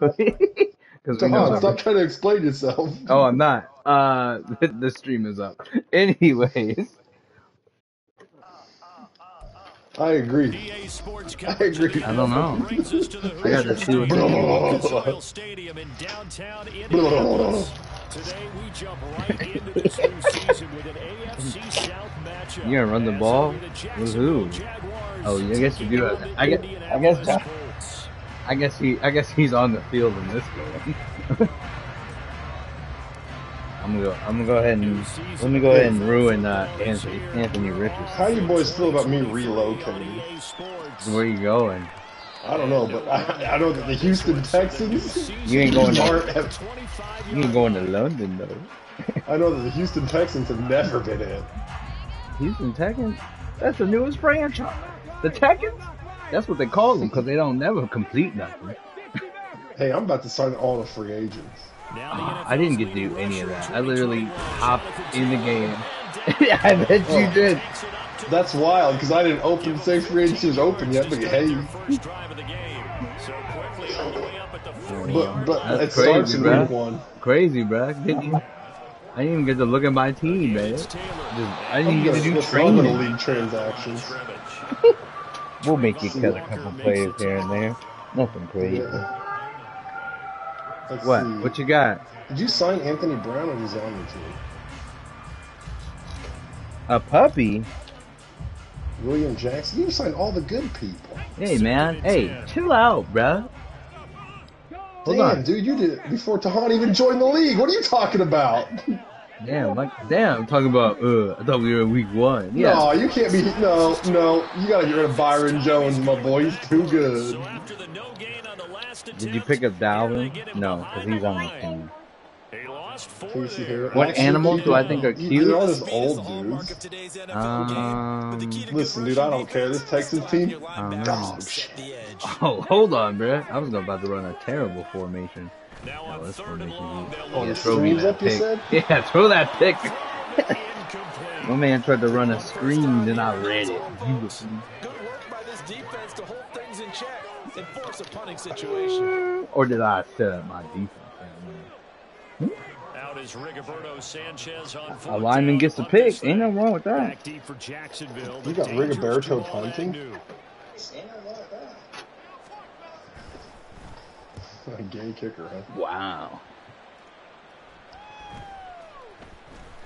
Because Come on, stop trying to explain yourself. Oh, I'm not. Uh, the, the stream is up. Anyways, I agree. I agree. I don't know. NFL brings us I got to see what pregame at you Stadium in downtown Indianapolis. Today we jump right into this new season with an AFC South matchup. You gonna run the ball? only the With who? Oh, I guess you do have and that. the I guess, I guess, Colts. I guess he, I guess he's on the field in this game. I'm gonna go. I'm gonna go ahead and let me go ahead and ruin uh, Anthony Anthony Richardson. How you boys feel about me relocating? Where you going? I don't know, but I, I know that the Houston Texans You ain't going. To, have, you ain't going to London though. I know that the Houston Texans have never been in. Houston Texans. That's the newest franchise. The Texans. That's what they call them because they don't never complete nothing. Hey, I'm about to sign all the free agents. Now Ah, I didn't get to do any of that. I literally 2021 hopped in the game. I bet you did. That's wild because I didn't open say free agency was open yet, but hey, First drive of the game. So quickly all the way up the 40 but but That's it starts crazy, in bro. week one. Crazy, bro. Didn't you? I didn't even get to look at my team, man. Just, I didn't even get to do What's wrong training. league transactions? We'll make you cut a couple plays here and there. Nothing crazy. Yeah. What? see. What you got? Did you sign Anthony Brown or he's on your team? A puppy? William Jackson. You signed all the good people. Hey, man. Hey, chill out, bro. Hold Damn, on. dude, you did it before Tahaun even joined the league. What are you talking about? Damn, like, damn. I'm talking about. Uh, I thought we were in week one. Yeah. No, you can't be. No, no. You gotta get rid of Byron Jones, my boy. He's too good. So after the no gain on the last attempt, Did you pick up Dalvin? get No, because he's on the team. They lost four Casey there. Hayward. What Actually, animals do I think are you- cute? They're all just old dudes. Um, Listen, dude, I don't care. This Texas team, I dog shit. Oh, hold on, bro. I was about to run a terrible formation. Now on third and long, they'll Oh, Yeah, throw me that up, pick. said? Yeah, throw that pick. My man tried to run a screen, and I read it. Beautifully. Good work by this defense to hold things in check and force a punting situation. Or did I set up my defense? I Out is Rigoberto Sanchez on don't know. fourth A lineman gets the Punt is pick. Ain't there. nothing wrong with that. Back deep for Jacksonville. You got dangerous Rigoberto Jamal punting? Agnew. A gay kicker, huh? Wow.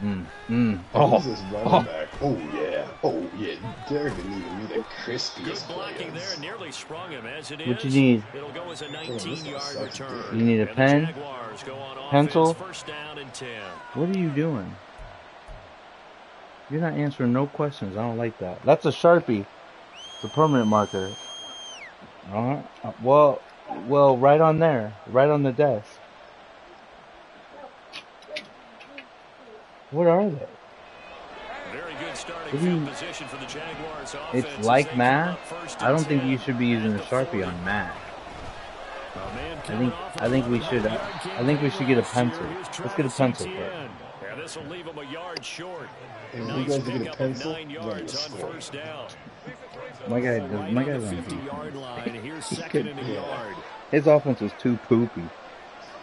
Mm, mm. Oh, Oh, Who's this running oh. back? Oh yeah, oh yeah. Derek didn't even be the Good crispiest blocking there, nearly sprung him as it What you need? It'll go as a this guy 19-yard sucks return. dick. You need a pen? Jaguars go on offense, Pencil? First down and 10. What are you doing? You're not answering no questions. I don't like that. That's a Sharpie. It's a permanent marker. Alright. Uh, Well, well, right on there. Right on the desk. What are they? Very good starting field position for the Jaguars offense. It's like they math. I don't think you should be using a Sharpie on math. I think I think we should uh, 11-yard I think we should get a pencil. Let's get a pencil first. Yeah, this will leave him a yard short. And if Nice you guys get pickup a of pencil, nine yards on first down. My guy, does, my on guy's the on 50-yard line. He second could- yeah. yard. His offense was too poopy. Is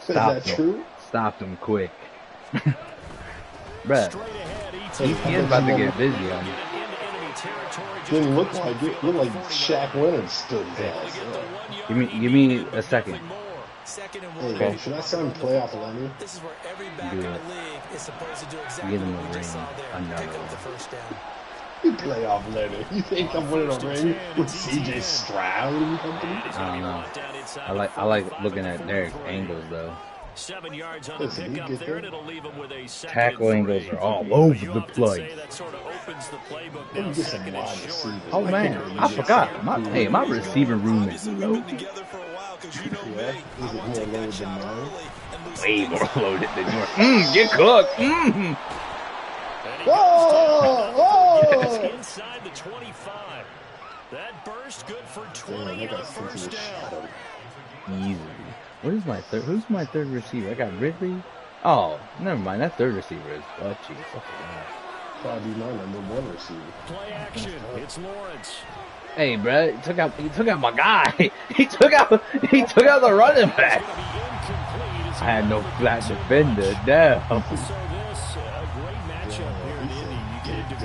Stop that him. true? Stopped him quick. Bruh, Straight ahead, he, Etienne. he is about to get busy on you. Get into enemy territory just Didn't look like the it. Looked like Shaq Leonard stood his ass get the up. one Give me, give me a second. Second Hey, one. Okay. should I sign playoff Lenny? This is where every back Do in the it. league is supposed to do exactly him what a we just ring. saw there. Another Pick up one. the first down. You playoff Lenny. You think I'm winning a ring with CJ Stroud and company? I don't know. brought down inside I like I like looking at at the Derek's 43. angles though. Seven yards on the Listen, you pickup there, there. and it'll leave him with a second Tackle and angles are all over the place. say that sort of opens the playbook now, me get some second and short. Oh man, I forgot. My hey, my receiving room is Obviously, we've low, been together for a while because you know Yeah, is I it more taking loaded that than shot mine? early and lose way some more lead. loaded than yours. Mmm, get cooked. Mmm. And he Whoa! Yes, inside the 25. That burst good for 20 I on got sent to first down. shadow. Easy. What is my third? Who's my third receiver? I got Ridley. Oh, never mind. That third receiver is oh jeez. Probably my number one receiver. Play action. It's Lawrence. Hey, bro, he took out he took out my guy. He took out he took out the running back. It's going to be incomplete. as I had no he- flat defender. Damn. So this,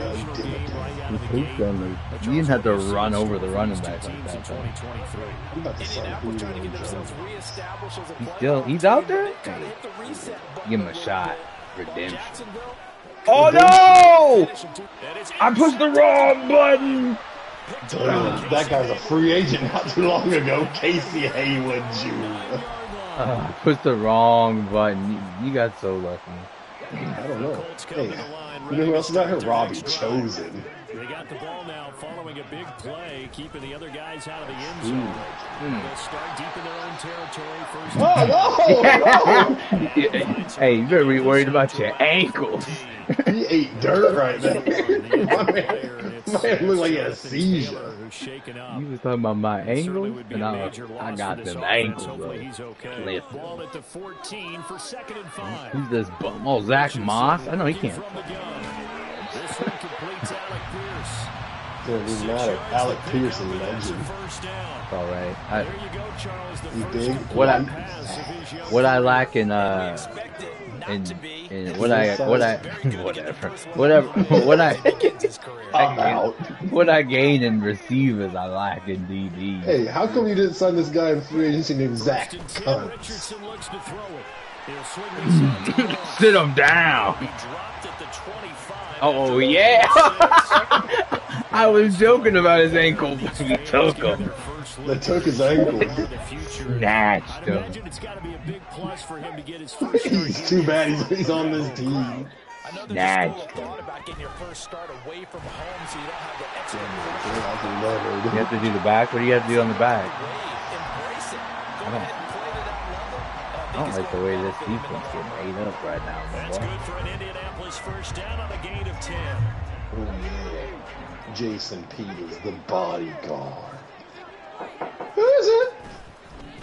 You get a divisional game right out of the gate. But You didn't have to run over the running back like in that. though. 2023. I'm about to sign Indianapolis trying to Julio get themselves Jones. reestablished as a He's still- he's out there? they kinda hit the reset button Give him a shot. Redemption. Oh no! finish them too- And it's I pushed the wrong button. Ugh, that guy's a free agent not too long ago. Casey Hayward Jr. Uh, pushed the wrong button. You, you got so lucky. I don't know. Hey, to the line, you know who else is out here? Robbie. Chosen. They got the ball now following a big play, keeping the other guys out of the end hmm. zone. Hmm. They'll start deep in their own territory. First Oh no! hey, you better be worried about your ankles. He ate dirt right there. my man, my man looked like he had a seizure. Up. You was talking about my Certainly ankles, and a I, major I got them offense. ankles. Hopefully he's okay. Listen. Ball at the 14 for second and five. Who's this bum? Oh, Zach Moss? I know he can't. From the gun. This one completes Alec Pierce. Doesn't even matter. Alec Pearson, legend. First down. All right. I, you go, Charles. The He first big. What I- pass of his young what I lack in uh expect it not in, in what I what I whatever whatever what I Begins his career. I'm out. what I gain in receivers I lack in DB. Hey, how come you didn't sign this guy in free agency named Zach First and 10, Kuntz? Richardson looks to throw it. He'll swing this out to Moss. Sit him down. He dropped at the 25. Oh yeah. I was joking about his ankle, but he took him. They took his ankle. Snatched him. imagine it's got to be a big plus for him to get his first start He's too bad he's, he's on this team. I know there's a Snatched him. thought about getting your first start away from home so you have the extra to do the back. What do you have to do on the back? Embrace it. Go I don't- ahead and play to that level. Uh, I don't like the way this defense is made up right now, That's good for an Indianapolis first down on a gain of 10. Jason Peters, the bodyguard. Who is it?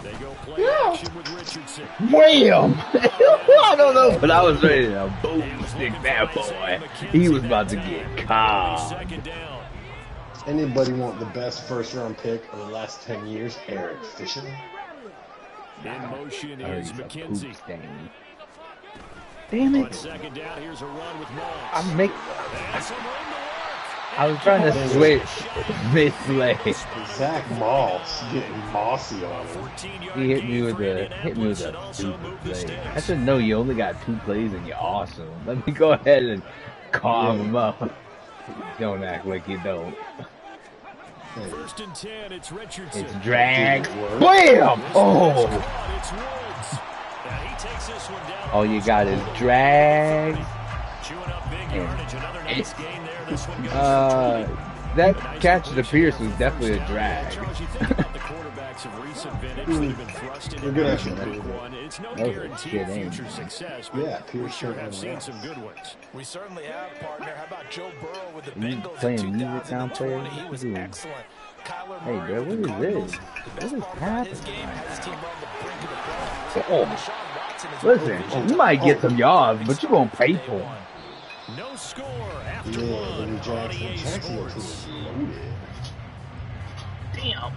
They go play action with Richardson. Wham! I don't know, but I was ready to boom stick that boy. He was about to get caught. Second down. Anybody want the best first round pick of the last 10 years? Eric Fisher. In motion Oh, is he's a poop McKenzie. stain. Damn it! down, here's a run with Moss. I'm make. And some room to work. I was trying to switch mid-play. Zach Moss getting mossy on him. He hit me with a hit me with a stupid play. I said, no, you only got two plays and you're awesome. Let me go ahead and calm him up. Don't act like you don't. First and 10, it's Richardson. It's drag. Didn't. Bam! Oh! one's caught. It's Woods. And he takes this one down. All you got is drag. Chewing up big yardage. Another nice gain there. This one goes Uh, that catch to Pierce was definitely a drag. Charles, you think about the quarterbacks of recent vintage that have been thrust into They're good action at week it. one. It's no a guarantee of future success, but Yeah, we Pierce sure certainly have seen some good ones. We certainly have, partner. How about Joe Burrow with the You Bengals playing music down, player? He was Ooh. excellent. Kyler Hey, Murray bro, with what the is Cardinals. this? The What best is part about his happening game right had his now? team run the brink of the playoffs. Oh. Deshaun Watson is Listen, you might get some yards, but you're gonna pay for them. No score after Yeah, one. Louis Jackson. RDA Jacksonville Sports. team is loaded. Damn,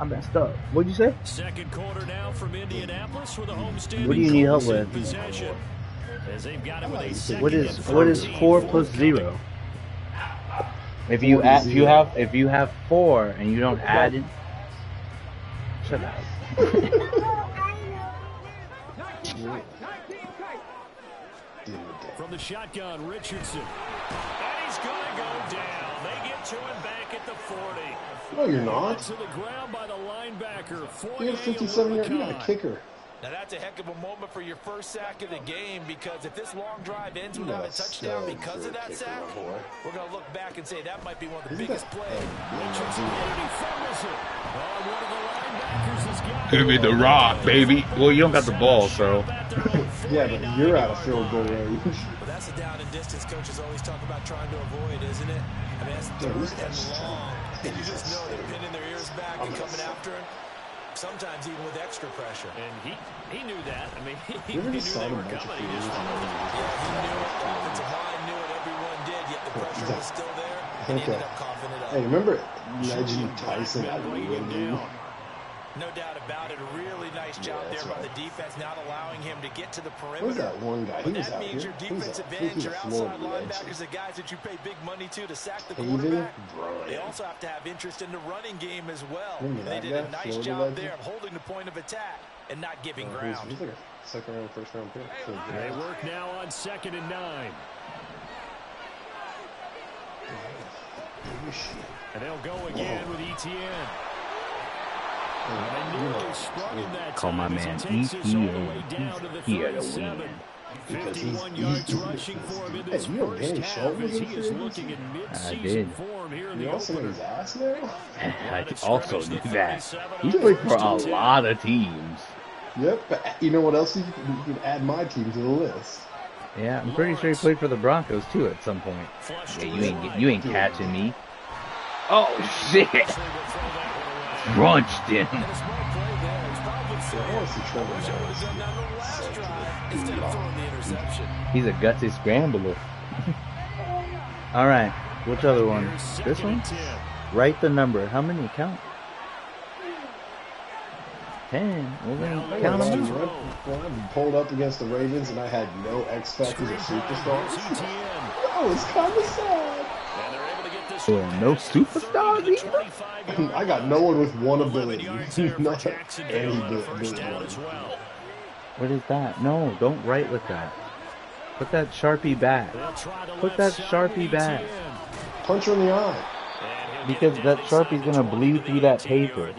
I messed up. What'd you say? Second quarter now from Indianapolis with a homestanding What do you need help with? Possession. As they've got it with a second what is what is four for plus coming. zero? If you add, is if you have if you have four and you don't add it, shut up. Deal with that. From the shotgun, Richardson. And he's going to go down. They get to him back at the 40. No, you're not. To the ground by the linebacker. You had 57 yards. You got a kicker. Now that's a heck of a moment for your first sack of the game because if this long drive ends You without a touchdown because of that sack, my we're going to look back and say that might be one of the Isn't biggest plays. Richardson, and he fumbles it. Oh, one of the linebackers has got Give me the rock, baby. Well, you don't got the ball, so. Yeah, but you're out of field goal range. But that's a down and distance coaches always talk about trying to avoid, isn't it? I mean, that's Yeah, third and that long. strong? And you just know they're pinning their ears back I'm and coming after him, sometimes even with extra pressure. And he, he knew that. I mean, he, You ever knew they were coming. He just and followed then it. you Yeah, he knew it. Offensive line knew it. Everyone did. yet the pressure was still there, and he ended up coughing it up. Hey, remember Legend Tyson Been bringing outruined him you? down. No doubt about it. A really nice job Yeah, there that's by the defense, not allowing him to get to the What was perimeter. that one guy? He was that out means here. your He was defense out- I think advantage, he your outside linebackers, the guys that you pay big money to to sack the David quarterback. Bryant. They also have to have interest in the running game as well. And they that did a nice Florida job legend? there of holding the point of attack and not giving Uh, ground. he's like a second round, first round pick. So, They work now on second and nine. And they'll go again with Etienne. Oh, And you nearly know, sprung him that Call my time as he man takes us mm-hmm. all the Etienne. way down to the He's here to win. Because he's 51 yards easy. rushing for him in Hey, you know first Danny half Shelton he is looking agency? mid-season did. form here in You the know somebody's ass now? I also scrimmage, knew that. He played for a lot of teams. Yep. but You know what else? You can, you can add my team to the list. Yeah, I'm pretty sure he played for the Broncos too at some point. Yeah, you ain't you ain't catching me. Oh shit! Actually will throw that one away. Crunched him. And a smart play there. He's probably I saying, want to see Trevor wish I would Lawrence. have done that on the last drive instead of throwing the interception. He's a gutsy scrambler. All right, which other one? This one? 10. Write the number. How many count? Ten. Well then Hey, count them. I, when, when I pulled up against the Ravens and I had no X factors or Screen superstars, Here's Etienne. that kind of sad. And they're able to get this Well, one no past the 30 superstars either? I got no one with one ability. yards there for Not any on a bit first down ability. What is that? No, don't write with that. Put that sharpie back. They'll try the Put that Sharpie back. Punch her in the eye. Because that Sharpie's gonna bleed through that paper.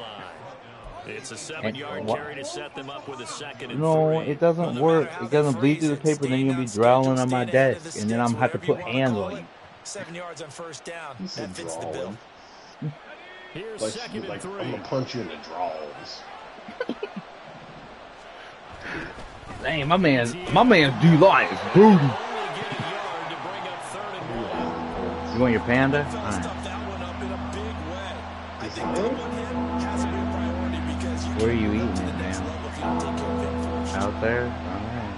It's a And seven-yard carry to set them up with a second and No, it doesn't work. It doesn't bleed through the paper, and then you'll be drowning on my desk, and then I'm gonna have to put hands on you. Seven yards on first down. He That said fits the bill. Here's Like, second and like I'm gonna punch you in the draws. Dang, my man, my man's D line is booty. Only get a yard to bring up third and one. You want your panda? Defense Alright. stuffed that one up in a big way. I think doubling him has to be a priority because you Where are you eating the it next now? level if you don't take care of him first. Out there? Alright.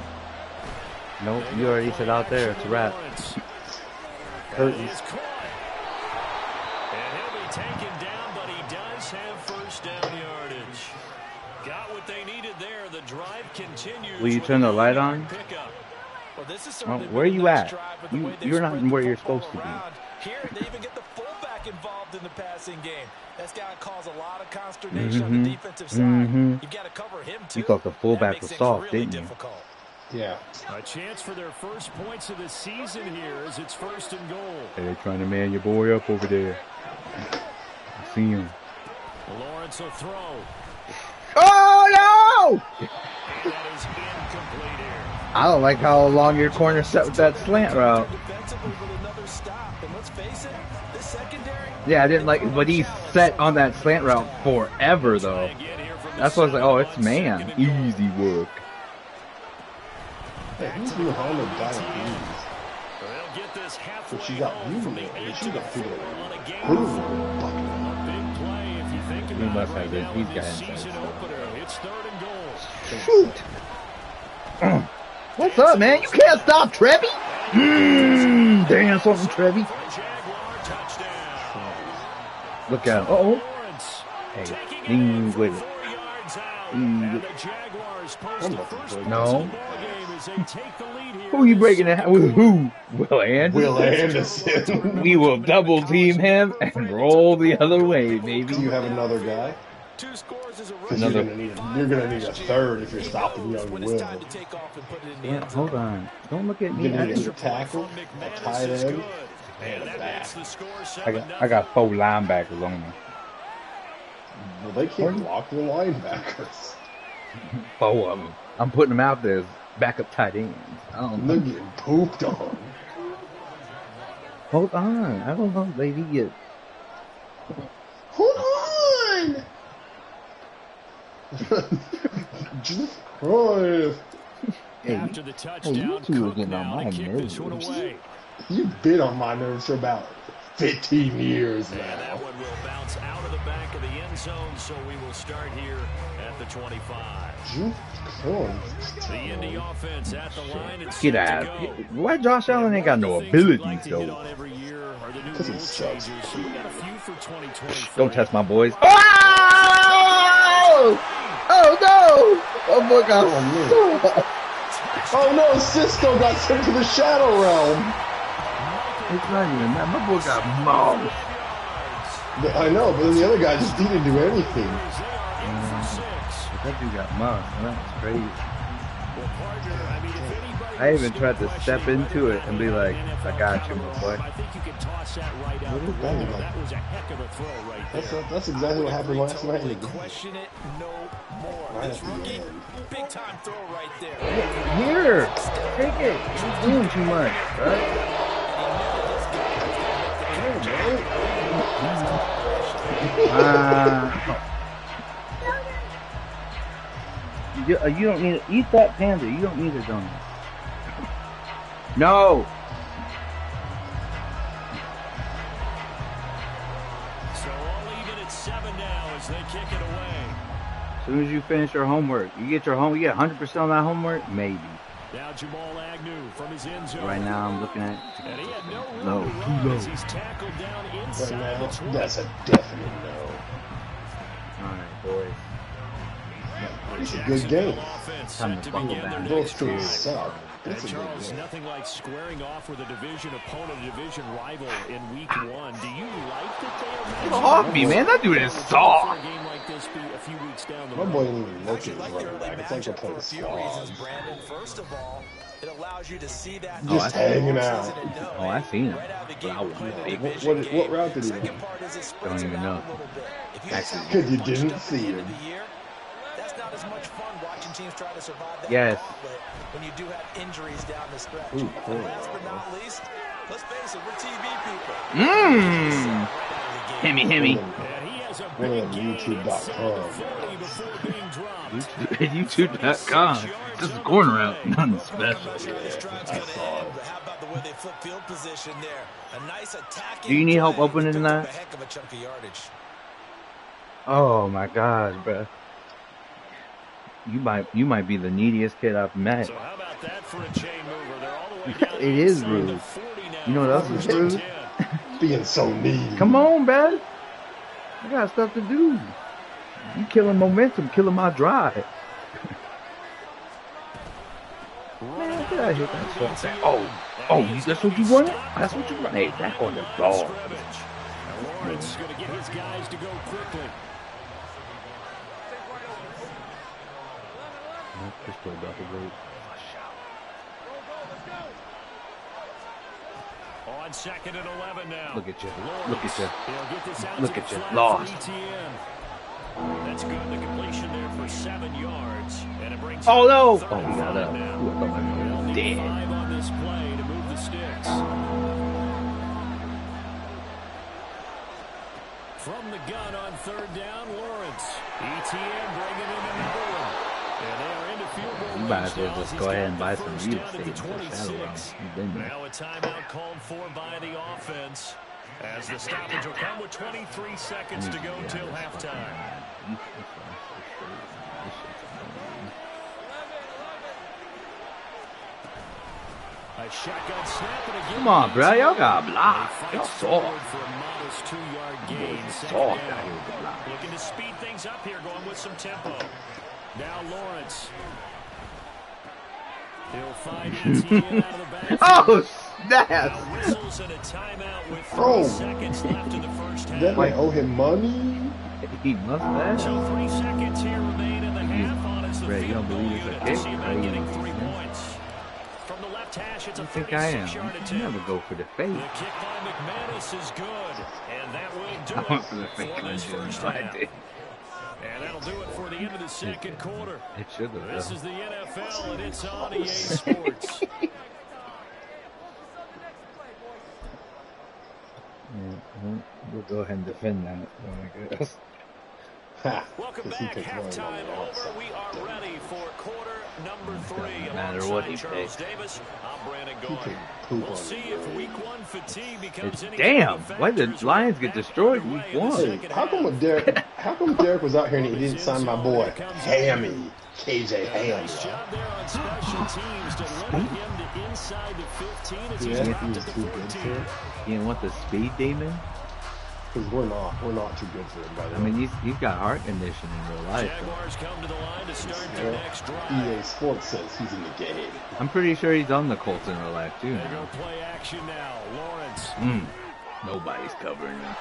Nope, you already said out there. It's a wrap. Lawrence. Curtains. He's caught. And he'll be taken down, but he does have first down yardage. Got what they needed there. The drive continues. Will you turn the light on? Well, this is Well, where are you at? drive with the You- you're not where you're supposed to be. Here, they even get the fullback involved in the passing game. That's got to cause a lot of consternation on Mhm. the defensive side. Mhm. You've got to cover him too. You thought the fullback was soft, really didn't you? difficult. Yeah. A chance for their first points of the season here as it's first and goal. Hey, they're trying to man your boy up over there. I see him. Lawrence will throw. Oh no! That is incomplete here. I don't like how long your corner set with that slant route. Defensively with another stop. And let's face it, this secondary, Yeah, I didn't like, but he set on that slant route forever though. Again here from the That's why I was like, oh, it's man, second and goal. easy work. Hey, who's Muhammad diabetes? They'll get this halfway But she got home you from there. the and She to got people four on a game Who? four. Fucking A big play if you think He about must it right have it. now He's with got this inside season opener. It's third and. Shoot! What's up, man? You can't stop Trevi? Mmm, dance on Trevi. For a Jaguar touchdown. Look at him. Uh oh. Lawrence Hey, taking lean in with it. four yards out. Lean And with the Jaguars post I'm the not first gonna points No. Of the ball game as they take the lead here. Who you breaking the it with? Who? Will Anderson? Will Anderson. We will double team him and roll the other way, Do baby. you have another guy? two scores is a Because you're Another- gonna need a, you're gonna need a third if you're stopping young Will. it's time to take off and put it in the Yeah, end hold on. Don't look at me. You're I, need a tackle, a tight end, and And a back. makes the score I got, I got four linebackers on me. Well, they can't block the linebackers. Four of them. I'm putting them out there as backup tight ends. I don't They're know. getting pooped on. Hold on. I don't know, baby. Get Hold on. Just oh, hey, After the you touchdown, two are Cooke getting on my to kick this one nerves. You've been on my nerves for about 15 years And that now. one will bounce out of the back of the end zone, so we will start here at the 25. Juke Corn. The Indy offense at the line. It's Get out. Why Josh Allen ain't got no abilities like to hit though? on every year are the new 'Cause he sucks. changes. So we got a few for 2023. Don't test my boys. Oh! Oh no! Oh boy got Oh, man. Oh no, Cisco got sent to the Shadow Realm. It's not even that. My boy got mauled. I know, but then the other guy just didn't do anything. They are in for six. That dude got mauled. That's crazy. Well, partner, I mean, if anybody I was even tried to step into it and be like, I got you, my boy. I think you can toss that right out What that window. about? That was a heck of a throw right That's there. that's exactly what happened last night. in the game. Question it no more. Right This at the rookie, big time throw right there. Here, take it. You're doing too much, right? Uh, you, uh, you don't need to eat that panda. You don't need a donut. No. So all even at seven now as they kick it away. As soon as you finish your homework, you get your home. You get 100% on that homework, maybe. Now Jamal Agnew from his end zone. Right now, I'm looking at. And he had no room No, to run low. as he's tackled down Right inside now, the 20. that's a definite no. All right, boys. It's a good game. Offense Time to to buckle begin. Both teams suck. It's a Charles, nothing like squaring off with a division opponent, a division rival in week one. Do you like that they are Get off me, man. That dude is soft. game like this be a few weeks down the My boy didn't even look at Actually, like the running back. It's like for a few squad. First of all, it allows you to see that Oh, Just hanging out. season Oh, I seen him. right out the But gate, I we're wasn't playing a big. What, what, what route did he Second run? part is it spreads Don't even know. a little bit. If you Actually. have Because you didn't see him. of the year, That's not as much fun watching teams try to survive that Yes. gauntlet when you do have injuries down the stretch. Ooh, And last but not least, let's face it, we're TV people. Mmm. Right out of the gate. Himmy, himmy. And he has a One big of them gain inside YouTube.com. the 40 before being dropped. YouTube.com. Just a corner route. Nothing I'm special. not sure where this drive's gonna end, but how about the way they flip field position there? A nice attacking Do you need help opening that? Heck of a chunk of yardage. Oh my gosh, bro. You might you might be the neediest kid I've met. So how about that for a chain mover? They're all the way down It is rude. 40 You know what else is rude? Being so needy. Come on, man. I got stuff to do. You killing momentum, killing my drive. Man, did I hit that shot? That- Oh, oh, you, that's what you wanted? That's what you wanted? Hey, back on the ball. Scrimmage. And Lawrence going to get his guys to go quickly. Pistol about to go. On second and 11 now. Look at you. Look at you. He'll get this out Look at you. Lost. That's good. The completion there for seven yards. And it brings Oh, no. Oh, he got 35 up. now. Ooh, I thought my man was dead. five on this play to move the sticks. From the gun on third down, Lawrence. Etienne bringing in another one. And they are into field goal You might as well just go ahead and buy some real estate the in the Shadow Realm. 26. You've been there. Now a timeout called for by the offense. As the stoppage will come with 23 seconds to go till halftime. A shotgun snap and again. Come on, bro. Y'all got blocked. Y'all soft. for a modest two-yard gain. Soft out here with the block. Looking to speed things up here, going with some tempo. Now Lawrence. Oh, oh. the first half. That might owe him money. He must have. So three seconds here remain in the half on as the Ray, you field don't believe it's unit a kick? see about Ray, you getting three points. From the left hash, it's a I think I am. 36-yard You attempt. never go for the The fake. kick by McManus is good, and that will do I went it for the fake this first I half. did. And that'll do it for the end of the second quarter. It should have. This is the NFL, and it's on EA Sports. Yeah, we'll- We'll go ahead and defend that. one, I guess. Ha. Welcome back. took one Halftime over. We are ready for quarter number three. Doesn't matter what he alongside Charles picks. Davis, I'm Brandon He Goyer. We'll see if week one fatigue becomes It's any damn. Why did Lions get destroyed week one? Hey, how come half. Derek, how come Derek was out here and he didn't sign my boy Hammy, KJ Ham, Nice bro? job there on special teams to limit him to inside the 15 as he's Yeah, dropped he was to the too good for it. You know what the speed demon? Because we're not, we're not too good for him, by the I mean, he's he's got heart condition in real life. though. Jaguars come to the line to start their Well, next drive. EA Sports says he's in the game. I'm pretty sure he's on the Colts in real life too. They go Now. play action now. Lawrence. Mm. Nobody's covering him.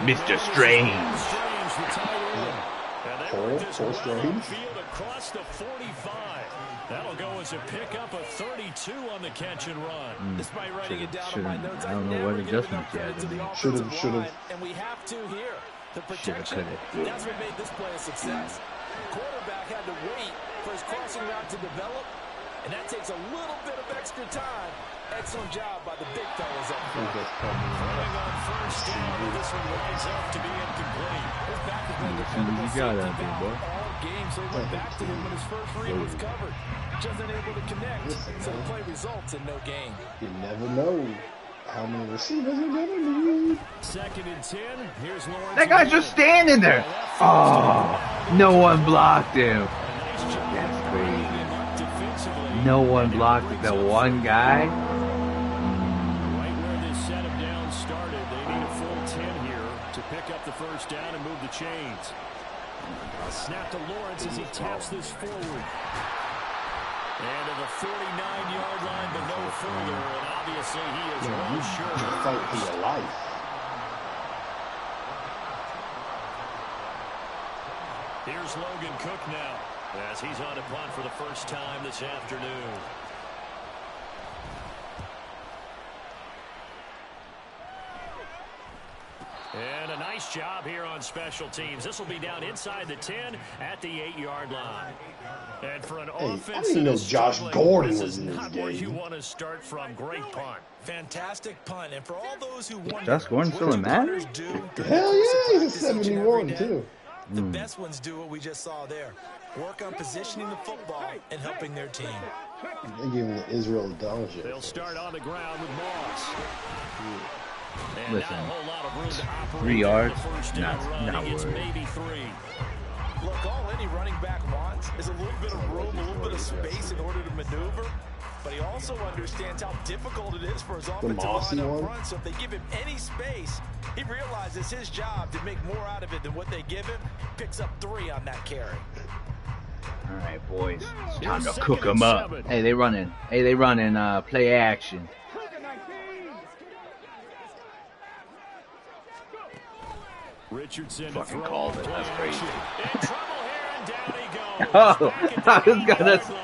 Mr. man, Strange. Strange, the tight end. And they Cole- Cole right Strange? upfield across the 45. That'll go as a pickup of 32 on the catch and run. Despite writing it down on my notes, I don't know what give adjustments enough he had to to make. Should've- should've. line, and we have to here. The protection, that's what made this play a success. Quarterback had to wait for his crossing route to develop, and that takes a little bit of extra time. Excellent job by the big fellas up front. that's probably Running on first down, this one winds up to be incomplete. His back has been As the soon as you got safety there, valve all game, so he went back to him when his first read was covered. Just unable to connect, so the play results in no gain. You never know how many receivers you're gonna need. Second and 10. Here's Lawrence. That guy's just standing there. Oh, no one blocked him. A nice job That's crazy. bringing him up defensively. No one blocked brings the one guy. Chains. A snap to Lawrence as he taps this forward. And to the 49-yard line, but no further. And obviously he is Man, well sure. you fight for your life. Here's Logan Cooke now as he's on a punt for the first time this afternoon. And a nice job here on special teams. This will be down inside the 10 at the 8-yard line. And for an Hey, I offense didn't that know Josh Gordon was is in this not where you want to start from. Great punt. Fantastic punt, and for all those who wonder, Josh Gordon still in what Madden? punters do during the Hell yeah, he's a practice each and every 71 too. The hmm. best ones do what we just saw there. Work on positioning the football and helping their team. They gave him the Israel Donaldson. They'll start on the ground with Moss. And Listen, not a whole lot of room to operate three yards, the first not, not worried. Look, all any running back wants is a little bit of room, a little bit of space in order to maneuver. But he also understands how difficult it is for his offensive Mossy line up front. So if they give him any space, he realizes his job to make more out of it than what they give him. Picks up three on that carry. All right, boys. It's time to cook and them up. Hey, they running. Hey, they running. Uh, play action. Richardson to Fucking throw called on it. That's crazy. In trouble here, and down he goes. Oh, I was gonna- eight-yard.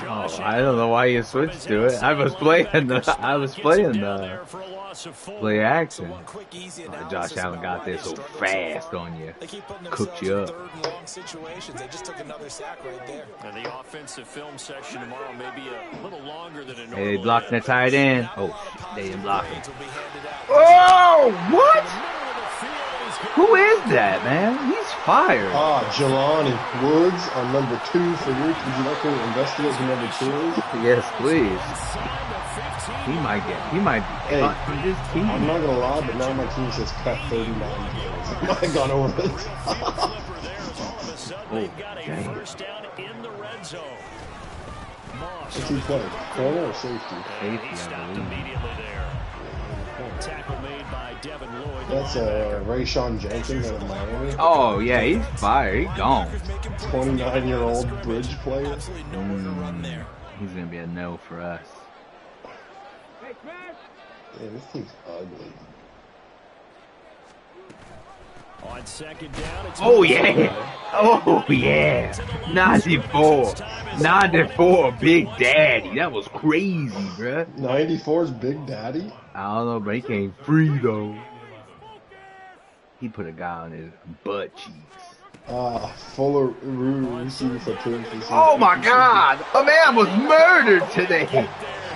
Oh, Josh I don't know why you switched to it. I was playing linebacker the. I was spot gets him playing down the there for a loss of four. play action. one quick, easy Uh, Josh Allen got why this they so fast on you. They keep putting Cooked you up. third and long situations. They just took another sack right there. And the offensive film session tomorrow may be a little longer than it normally Hey, they blocked the tight end. Oh, lot of shit, they didn't positive block him. grades will be handed out. Oh, what? Middle of the field is good. Who is that, man? He's fired. Ah, Jelani Woods on number two for you. Would you like to investigate who number two is? Yes, please. Inside the 15. He might get. He might be Hey, cut from this team. I'm not gonna lie, but now my team says cut 39 plays. I might have gone over the Real top. flipper there as all of a sudden Oh, they've got a dang. first down in the red zone. Moss. What's he play? Corner or safety? And Safety, he I stopped believe. Immediately there. Tackle made by Devin Lloyd. the That's uh, Rayshawn Jenkins out of Miami. Oh yeah, he's fired. He's gone. 29 year old bridge player. Absolutely nowhere run there. He's gonna be a no for us. Yeah, this team's ugly. On second down, it's Oh yeah. Oh yeah. 94. 94. Big Daddy. That was crazy, bruh. 94's Big Daddy. I don't know, but he came free though. He put a guy on his butt cheeks. Uh, Fuller Rue receiving for two. Oh my God! A man was murdered today. there,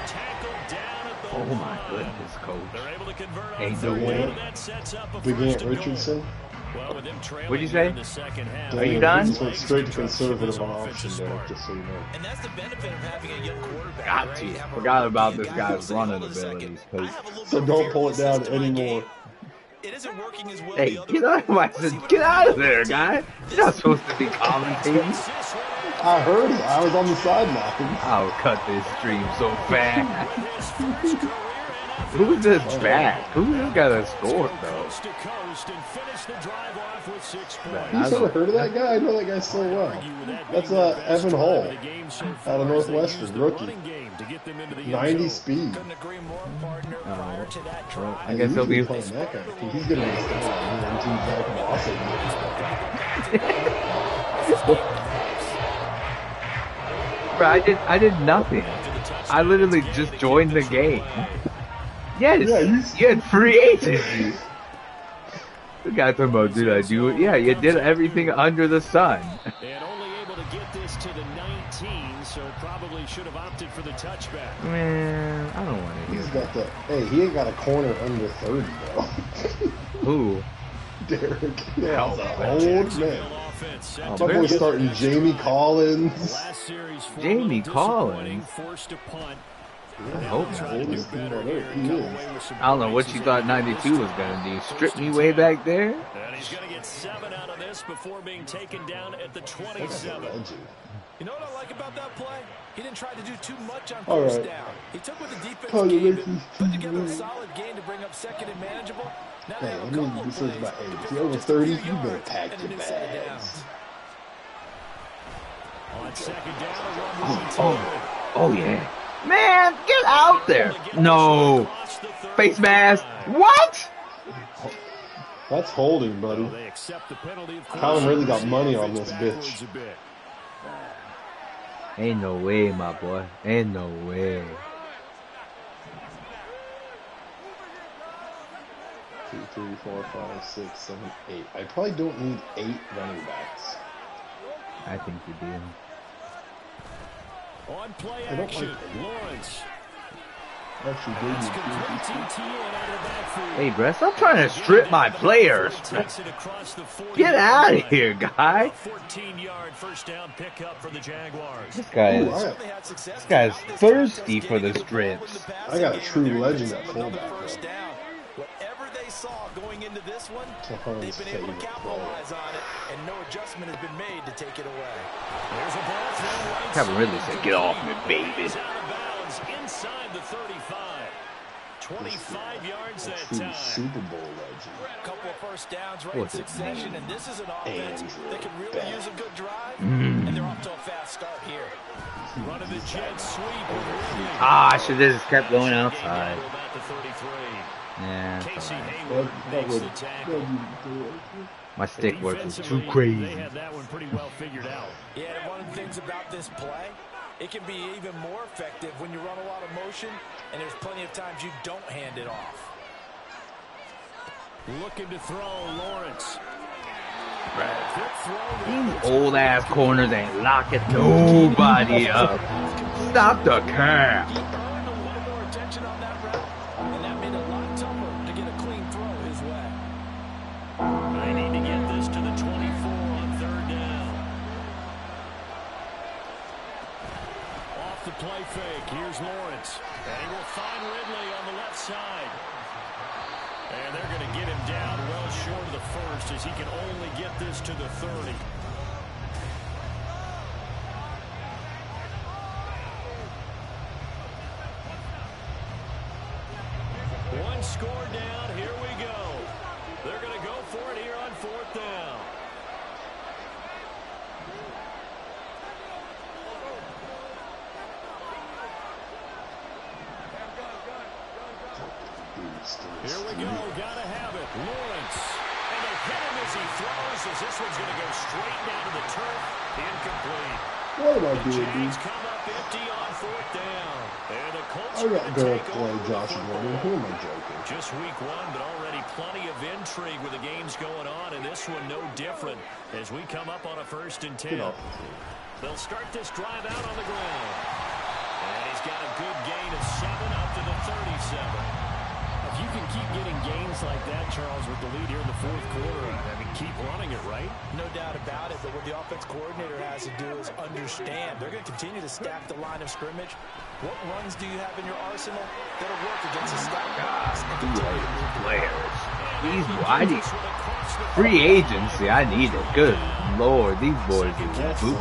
tackled down at the Oh my goodness, coach. They're able to convert on Ain't no way. down. That sets up a Big first Ant and goal. Richardson. Well, with them trailing What'd you say? in the second half, Are you done? he just straight to Trust for this conservative option there, just so you know. And that's the benefit of having a young quarterback. Got right? to. You Forgot about this guy's running "Hold a second, abilities, I coach. have a little So don't pull it down variance to anymore. game. It isn't working as well Hey, the other get way. out of my Let's see what get out of does. there, guy. You're not supposed to be commentating. Assists right I heard it. I was on the sideline. I'll cut this stream so fast. After his first career NFL Who's this back? Who's this guy that scored though? to coast and finish the drive off with six Man, points. You I never heard of that guy? I know that guy so well. Argue with that That's uh, Evan drive Hull of the so out of as they Northwestern, rookie. game to get them into the end 90 zone. speed. Couldn't agree. Oh, Prior to that well, I guess he'll be. playing that guy. He's gonna be a star until Zach Moss Bro, I did. I did nothing. I literally just joined the game. Yes, Yeah, you- you had free agency. The guy talking about, did I do it? Yeah, you did everything under the sun. And only able to get this to the 19, so probably should have opted for the touchback. Man, I don't want to hear He's that. got the. Hey, he ain't got a corner under 30 though. Who? Derek. Yeah, he's a Well, old man. Jacksonville offense set Oh, to My man. boy's starting Jamie Collins. Last series, Jamie Collins? Forced to punt. I hope Trying not. to do Oldest thing better on here earth. and He come is. away with some I don't know what points you thought 92 was gonna do. Strip me way back there? And he's going to get seven out of this before being taken down at the That's 27. You know what I like about that play? He didn't try to do too much on All first right. down. He took what the defense Oh, gave him, put together a solid game to bring up second and manageable. Now they Hey, have a let me couple of research plays about to age. pick You're up over just a few 30, you better pack your new set of bags. On second down, a run with oh, oh, oh yeah. Man, get out there. No. Face mask. What? That's holding, buddy. They accept the penalty, of course. Colin really got money on this bitch. Ain't no way, my boy. Ain't no way. Two, three, four, five, six, seven, eight. I probably don't need eight running backs. I think you do. On play I don't action, like Lawrence. Actually, It's did complete to Etienne out of the backfield. Hey, bro, stop trying to strip my players. Takes it across the 40 Get out of here, guy. 14-yard first down pickup for the Jaguars. This guy is. I, Certainly had success This guy's throughout this thirsty for the getting the ball in strips. I got a true legend at fullback, first down. Whatever they saw going into this one, they've been able to capitalize on it, and no adjustment has been made to take it away. There's a ball thrown right Kevin. Ridley said, "Get off me, baby." He's out of bounds inside the 35. 25 yards that time. Super Bowl legend. A couple of first downs right What's his succession, and this is an offense Andrew that can really Beck. use a good drive, Mm. and they're off to a fast start here. Running the jet sweep. Ah, I should have just kept going outside. down to about the 33. Yeah, Casey it's. Hayward That, that makes would, the tackle. My stick work was too crazy. They have that one pretty well figured out. Yeah, one of the things about this play, it can be even more effective when you run a lot of motion, and there's plenty of times you don't hand it off. Looking to throw, Lawrence. Right. These old ass corners ain't locking nobody up. Stop the cap. Play fake. Here's Lawrence. And he will find Ridley on the left side. And they're going to get him down well short of the first as he can only get this to the 30. One score down. Here we go. They're going to go for it here on fourth down. Here we go. Gotta have it. Lawrence. And they hit him as he throws as this one's going to go straight down to the turf. Incomplete. what am I The doing, Jags dude? come up empty on fourth down. And the Colts I are got going to to go take play over Josh football. Gordon. Who am I joking? Just week one, but already plenty of intrigue with the games going on, and this one no different as we come up on a first and ten. off. They'll start this drive out on the ground. And he's got a good gain of seven keep getting gains like that, Charles, with the lead here in the fourth quarter, I mean, keep running it, right? No doubt about it, but what the offense coordinator has to do is understand. They're going to continue to stack the line of scrimmage. What runs do you have in your arsenal that'll work against a stacked box and continue to move the Players. These, I need free agency. I need it. Good lord, these boys are That's boot.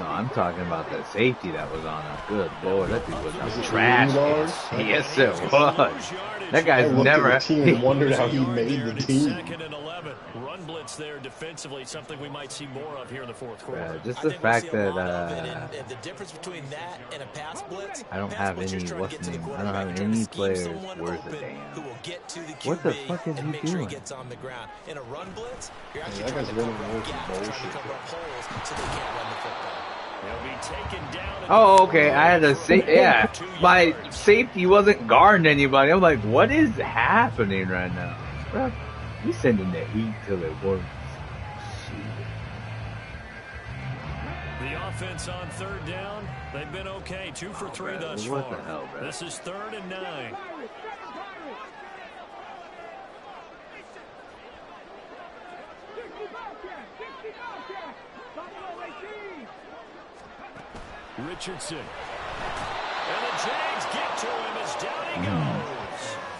No, I'm talking about the safety that was on him. Good lord, that dude was Was a trash. Lingard? Yes, it was. That guy's looked never. at the team and wondered how he made the team. Second and 11. Run blitz there defensively, something we might see more of here in the fourth quarter. Yeah, just the think we'll fact that lot of it, uh, and, and the difference between that and a pass blitz. I don't have any- you're trying to what's the the name? I don't have any players worth a damn. Who will get to the QB What the fuck is he make sure he doing? gets on the ground. In a run blitz, you're actually that trying to running cover away gaps, trying to cover up holes so they can't run the football. Be taken down. Oh, okay. I had a sa- yeah. My safety wasn't guarding anybody. I'm like, what is happening right now? Bro, you sending the heat till it works. The offense on third down, they've been okay. Two for three man, thus what far. the hell, bro? This is third and nine. Richardson. And the Jags get to him as down he Mm. goes.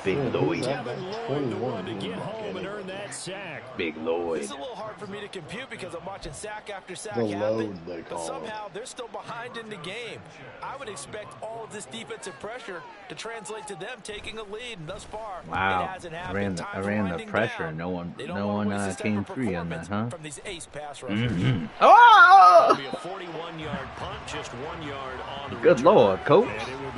Big Yeah, Lloyd. Devin Lloyd, the 21 one to get home and earn that sack. Big Lloyd. It's a little hard for me to compute because I'm watching sack after sack The happen. load, they but call it. somehow they're still behind in the game. I would expect all of this defensive pressure to translate to them taking a lead, and thus far, it hasn't I happened. ran the, I ran the pressure. down. No one, no one uh, came of free on that, huh? From these ace pass rushers. Oh! It'll be a 41-yard punt, just one yard on the Good return. lord, coach. And it will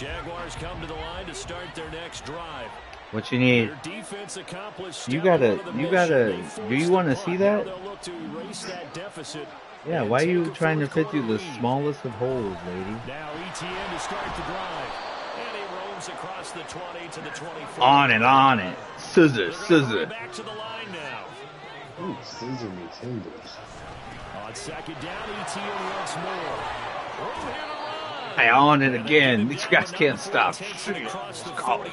Jaguars come to the line to start their next drive. What you need? Defense accomplished You gotta- one of the you gotta- do you wanna see that? look to erase that deficit Yeah, why are you trying to fit through the smallest of holes, lady? Now Etienne to start the drive. And he roams across the 20 to the 24. On it, on it. Scissor, They're gonna hurry scissor. back to the line now. Ooh, scissor me timbers. On second down, Etienne once more. Room here to run. Hey, on it And again. These guys can't stop. attention across the Call it.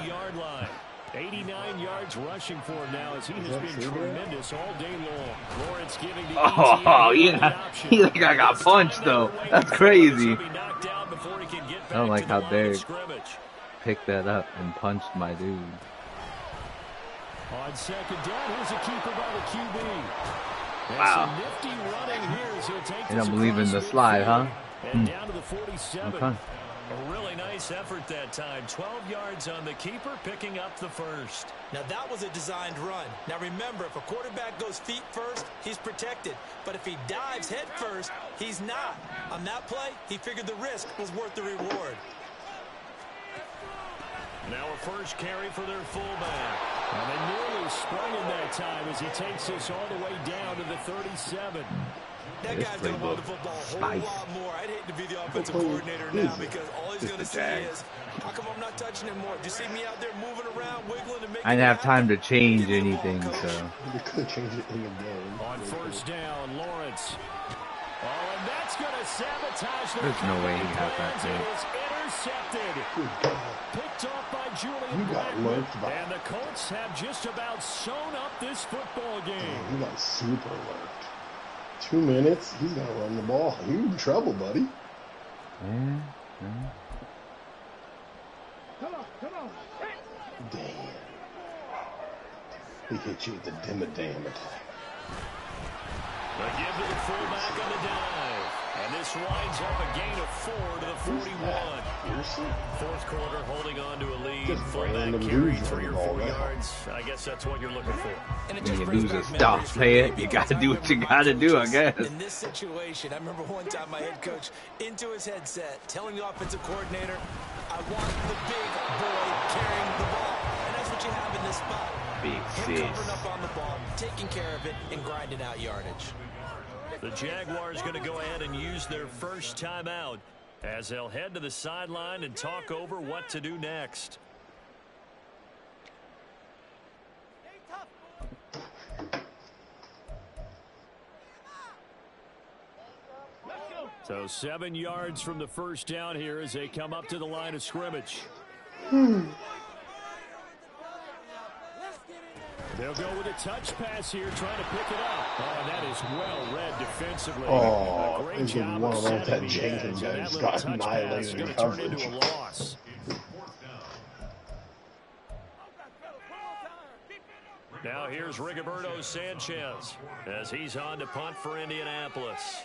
89 yards rushing for him now as he has been tremendous all day long. Lawrence giving the Oh, Etienne yeah. option. He like I got punched though. That's crazy. He'll be knocked down before he can get I don't like how line of Derek- Picked that up and punched my dude. On second down, here's a keeper by the QB. Wow. some nifty running here as he'll take They don't believe in the slide, huh? And Hmm. down to the 47. Okay. A really nice effort that time. 12 yards on the keeper, picking up the first. Now that was a designed run. Now remember, if a quarterback goes feet first, he's protected. But if he dives head first, he's not. On that play, he figured the risk was worth the reward. Now a first carry for their fullback. And they nearly sprung him that time as he takes this all the way down to the 37. That guy's gonna run the football a whole spicy. lot more. I'd hate to be the offensive What coordinator now it? because all he's Just gonna the see Jags. is, how come I'm not touching him more? Do you see me out there moving around, wiggling and making I didn't have time to change Give ball, anything, so They could have changed it in the game. On first down, Lawrence. Oh, and that's going to sabotage their There's no way he comeback has that plans. thing. It is intercepted. Good God. Picked off by Julian You got Blackmon. lurked by- And the Colts have just about sewn up this football game. You got super lurked. Two minutes, he's gonna run the ball. You in trouble, buddy. yeah, yeah. Damn. He hit you with the dimmadam attack. The give to the fullback on the dive. And this winds up a gain of four to the 41. Fourth quarter holding on to a lead. Just Fullback random carry three or four ball now. yards. I guess that's what you're looking for. And it When just you lose a back stop, memories for play me it. You gotta do what you gotta do, I guess. In this situation, I remember one time my head coach into his headset telling the offensive coordinator, I want the big boy carrying the ball. And that's what you have in this spot. Big Him sis. covering up on the ball, taking care of it, and grinding out yardage. The Jaguars going to go ahead and use their first timeout as they'll head to the sideline and talk over what to do next. So seven yards from the first down here as they come up to the line of scrimmage. Hmm. They'll go with a touch pass here, trying to pick it up. Oh, that is well read defensively. Oh, a great this is job one of of those setting that Jenkins guy just got annihilated in to turn into a loss. Now here's Rigoberto Sanchez as he's on to punt for Indianapolis.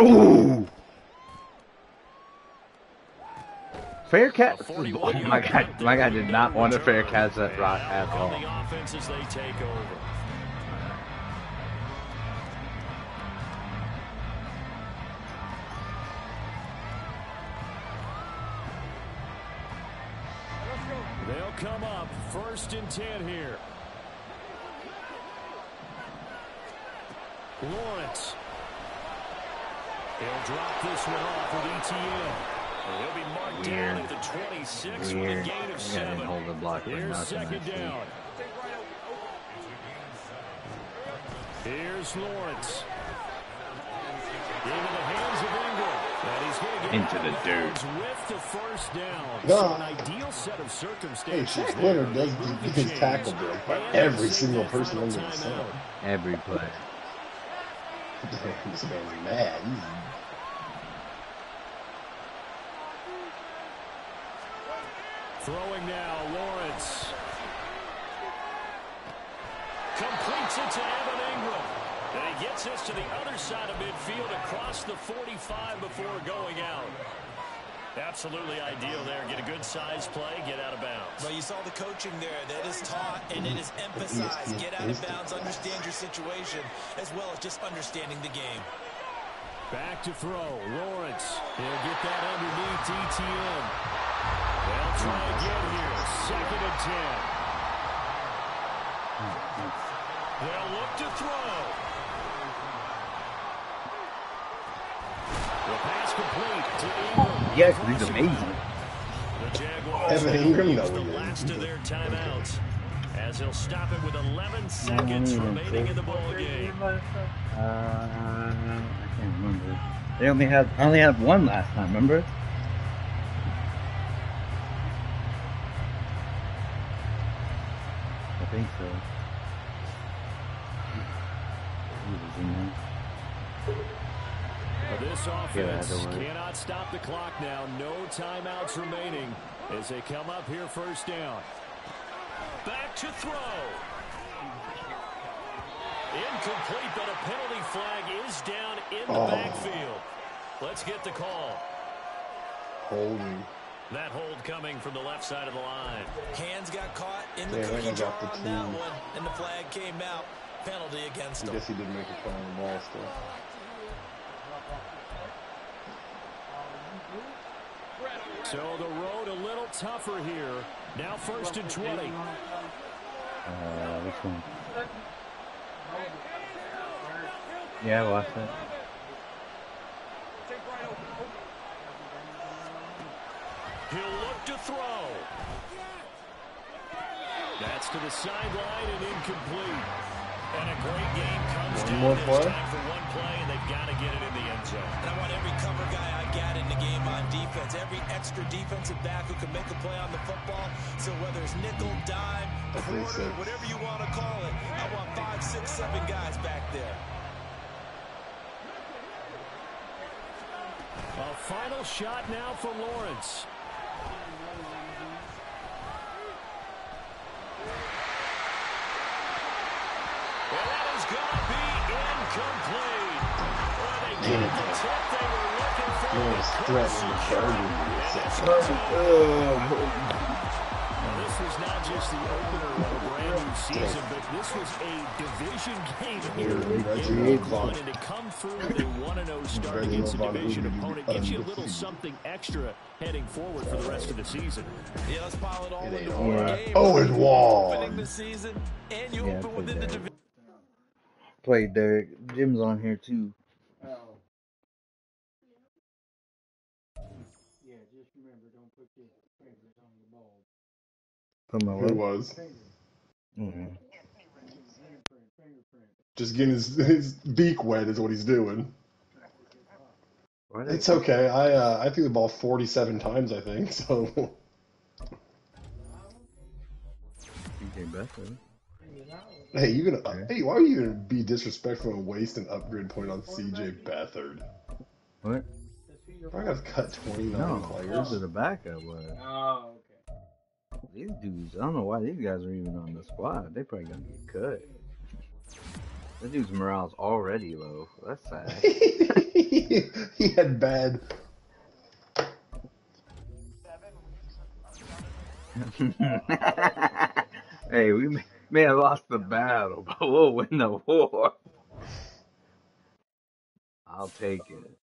Ooh. Fair catch. A Oh my god, my guy did not want to fair Return. catch that rock at all. the offense as they take over. They'll come up first and 10 here. Lawrence. He'll drop this one off with Etienne. And he'll be marked down at the 26 with a Weird. gain of I didn't seven. hold the block for Here's nothing. second down. Here's Lawrence. Into the hands of Engram. And he's going to get Into the of dirt. bounds with the first down. Yeah. So an ideal set of Hey, circumstances. Shaq there Leonard does to move the his tackle break by every single person final under the timeout. sun. Every play. this man's mad. He's Throwing now, Lawrence. Completes it to Evan Engram. And he gets this to the other side of midfield across the 45 before going out. Absolutely ideal there. Get a good size play, get out of bounds. Well, you saw the coaching there. That is taught and it is emphasized. Get out of bounds, understand your situation, as well as just understanding the game. Back to throw. Lawrence. He'll get that underneath DTM. They'll try again here. Second and 10. Hmm. They'll look to throw. The pass complete to Engram. Yes, he's amazing. The Jaguars Evan Engram, though, no, the last isn't. of their timeouts. As he'll stop it with 11 seconds remaining in the ball game. Uh, I can't remember. They only had I only had one last time. Remember? I think so. This offense cannot stop the clock now. No timeouts remaining as they come up here first down. Back to throw. Incomplete, but a penalty flag is down in the Oh. backfield. Let's get the call. holding. That hold coming from the left side of the line. Hands got caught in the Yeah, cookie Randall jar the on that one, and the flag came out. Penalty against him. I him. guess he didn't make a play on the ball still. So the road a little tougher here. Now first and 20. Uh, which one? Yeah, I watched it. He'll look to throw. That's to the sideline and incomplete. And a great game comes One more play? time for one play, and they've got to get it in the end zone. And I want every cover guy I got in the game on defense. Every extra defensive back who can make a play on the football. So whether it's nickel, dime, That's quarter, whatever you want to call it, I want five, six, seven guys back there. A final shot now for Lawrence. Threatening this was- not just the opener of a brand new season, but this was a division game here in one. And to come through with a 1-0 start against a division opponent gives you a little something extra heading forward for the rest of the season. Yeah, let's pile it all. Oh, and Wall. The season, and you open within the division. Played Derek. Jim's on here too. Put my Who what? was? Mhm. Just getting his, his beak wet is what he's doing. Why It's okay. I uh, I threw the ball 47 times, I think. So TJ Beathard. hey, you gonna hey, why are you gonna be disrespectful and waste an upgrade point on CJ Beathard? What? I got to cut 29 No, players. those are the backup was. Oh, okay. These dudes, I don't know why these guys are even on the squad. They probably gonna get cut. That dude's morale's already low. That's sad. he had bad. hey, we may, may have lost the battle, but we'll win the war. I'll take it.